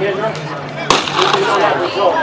Not have results.